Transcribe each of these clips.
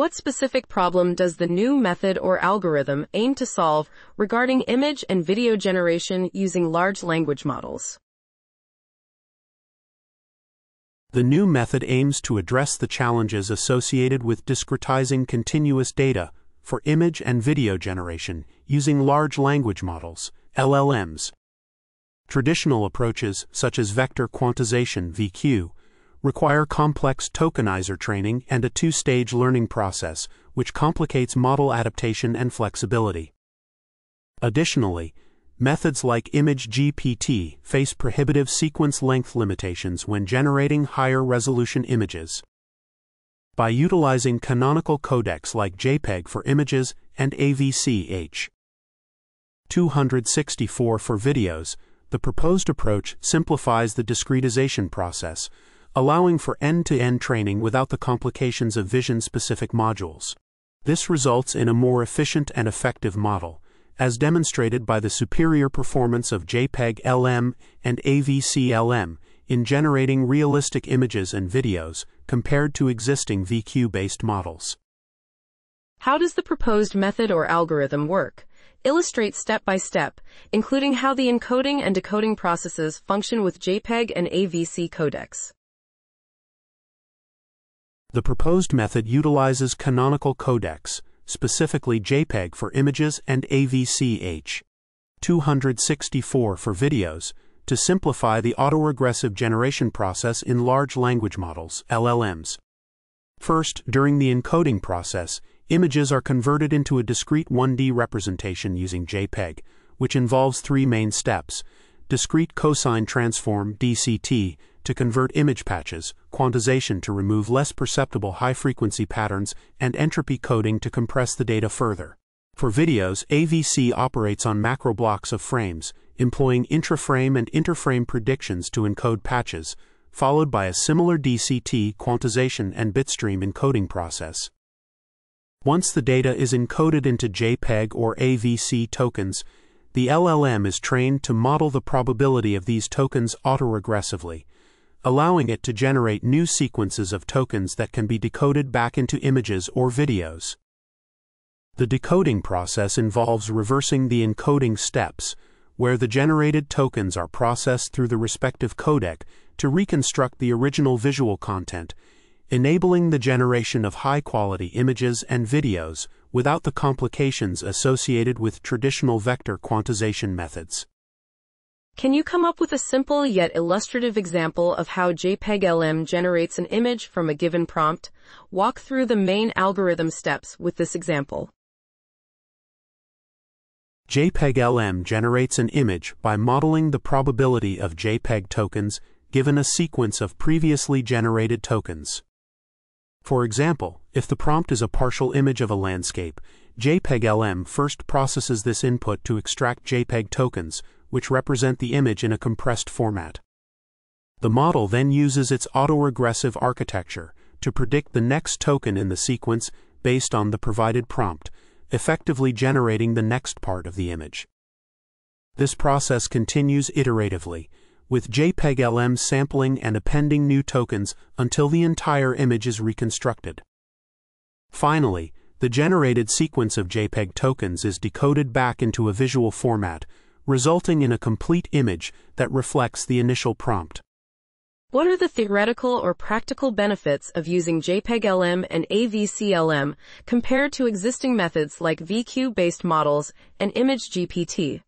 What specific problem does the new method or algorithm aim to solve regarding image and video generation using large language models? The new method aims to address the challenges associated with discretizing continuous data for image and video generation using large language models, LLMs. Traditional approaches, such as vector quantization VQ, require complex tokenizer training and a two-stage learning process, which complicates model adaptation and flexibility. Additionally, methods like ImageGPT face prohibitive sequence length limitations when generating higher resolution images. By utilizing canonical codecs like JPEG for images and AVC H264 for videos, the proposed approach simplifies the discretization process, allowing for end-to-end training without the complications of vision-specific modules. This results in a more efficient and effective model, as demonstrated by the superior performance of JPEG LM and AVC LM in generating realistic images and videos compared to existing VQ-based models. How does the proposed method or algorithm work? Illustrate step by step, including how the encoding and decoding processes function with JPEG and AVC codecs. The proposed method utilizes canonical codecs, specifically JPEG for images and AVC H264 for videos, to simplify the autoregressive generation process in large language models, LLMs. First, during the encoding process, images are converted into a discrete 1D representation using JPEG, which involves three main steps discrete cosine transform DCT to convert image patches, quantization to remove less perceptible high frequency patterns, and entropy coding to compress the data further. For videos, AVC operates on macro blocks of frames, employing intraframe and interframe predictions to encode patches, followed by a similar DCT quantization and bitstream encoding process. Once the data is encoded into JPEG or AVC tokens, the LLM is trained to model the probability of these tokens autoregressively, allowing it to generate new sequences of tokens that can be decoded back into images or videos. The decoding process involves reversing the encoding steps, where the generated tokens are processed through the respective codec to reconstruct the original visual content, enabling the generation of high-quality images and videos without the complications associated with traditional vector quantization methods. Can you come up with a simple yet illustrative example of how JPEG LM generates an image from a given prompt? Walk through the main algorithm steps with this example. JPEG LM generates an image by modeling the probability of JPEG tokens given a sequence of previously generated tokens. For example, if the prompt is a partial image of a landscape, JPEG LM first processes this input to extract JPEG tokens, which represent the image in a compressed format. The model then uses its autoregressive architecture to predict the next token in the sequence based on the provided prompt, effectively generating the next part of the image. This process continues iteratively, with JPEG-LM sampling and appending new tokens until the entire image is reconstructed. Finally, the generated sequence of JPEG tokens is decoded back into a visual format, resulting in a complete image that reflects the initial prompt. What are the theoretical or practical benefits of using JPEG-LM and AVC-LM compared to existing methods like VQ-based models and ImageGPT?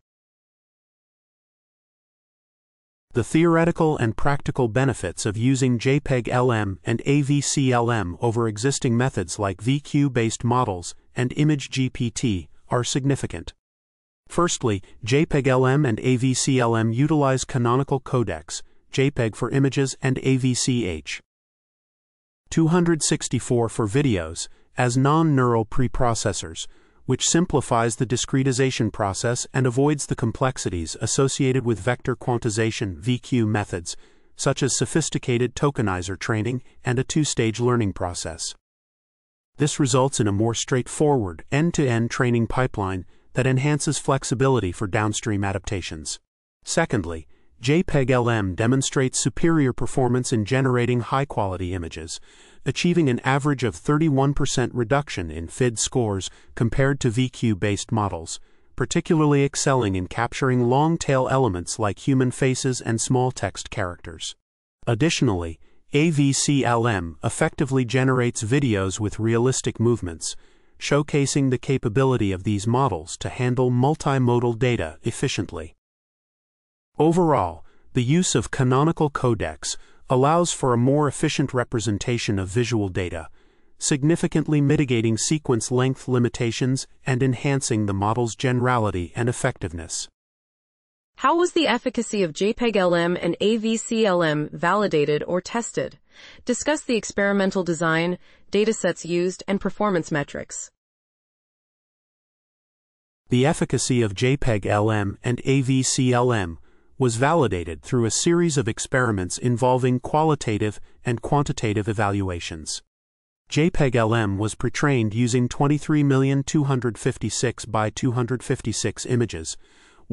The theoretical and practical benefits of using JPEG-LM and AVC-LM over existing methods like VQ-based models and ImageGPT are significant. Firstly, JPEG-LM and AVC-LM utilize canonical codecs, JPEG for images and AVC-H. 264 for videos, as non-neural preprocessors, which simplifies the discretization process and avoids the complexities associated with vector quantization VQ methods, such as sophisticated tokenizer training and a two-stage learning process. This results in a more straightforward, end-to-end training pipeline that enhances flexibility for downstream adaptations. Secondly, JPEG-LM demonstrates superior performance in generating high-quality images, achieving an average of 31% reduction in FID scores compared to VQ-based models, particularly excelling in capturing long-tail elements like human faces and small text characters. Additionally, AVC-LM effectively generates videos with realistic movements, showcasing the capability of these models to handle multimodal data efficiently. Overall, the use of canonical codecs allows for a more efficient representation of visual data, significantly mitigating sequence length limitations and enhancing the model's generality and effectiveness. How was the efficacy of JPEG-LM and AVC-LM validated or tested? Discuss the experimental design, datasets used, and performance metrics. The efficacy of JPEG-LM and AVC-LM was validated through a series of experiments involving qualitative and quantitative evaluations. JPEG-LM was pre-trained using 23,256 by 256 images,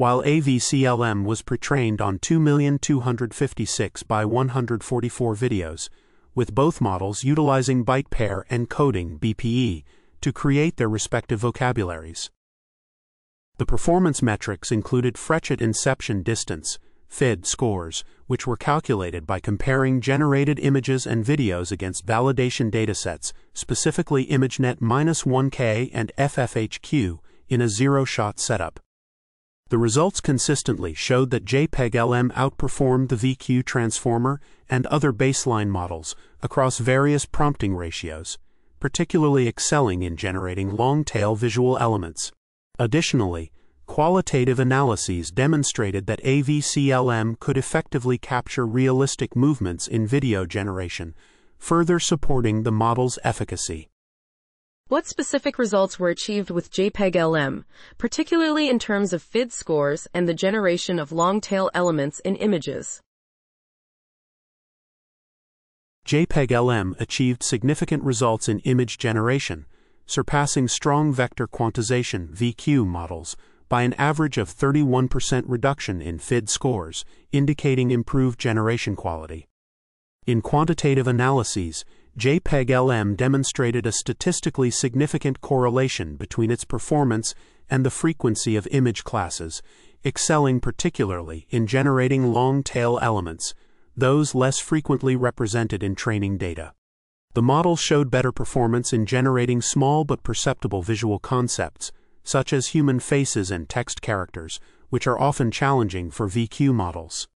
while AVC-LM was pre-trained on 2,256 by 144 videos, with both models utilizing byte pair encoding BPE to create their respective vocabularies. The performance metrics included Frechet inception distance, FID scores, which were calculated by comparing generated images and videos against validation datasets, specifically ImageNet-1K and FFHQ, in a zero-shot setup. The results consistently showed that JPEG-LM outperformed the VQ transformer and other baseline models across various prompting ratios, particularly excelling in generating long-tail visual elements. Additionally, qualitative analyses demonstrated that AVCLM could effectively capture realistic movements in video generation, further supporting the model's efficacy. What specific results were achieved with JPEG-LM, particularly in terms of FID scores and the generation of long-tail elements in images? JPEG-LM achieved significant results in image generation, surpassing strong vector quantization VQ models by an average of 31% reduction in FID scores, indicating improved generation quality. In quantitative analyses, JPEG-LM demonstrated a statistically significant correlation between its performance and the frequency of image classes, excelling particularly in generating long-tail elements, those less frequently represented in training data. The model showed better performance in generating small but perceptible visual concepts, such as human faces and text characters, which are often challenging for VQ models.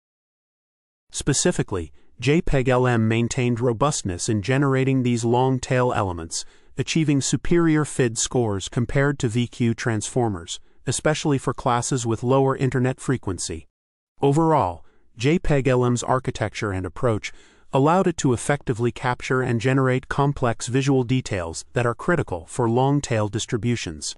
Specifically, JPEG-LM maintained robustness in generating these long-tail elements, achieving superior FID scores compared to VQ transformers, especially for classes with lower internet frequency. Overall, JPEG-LM's architecture and approach allowed it to effectively capture and generate complex visual details that are critical for long-tail distributions.